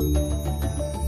うん。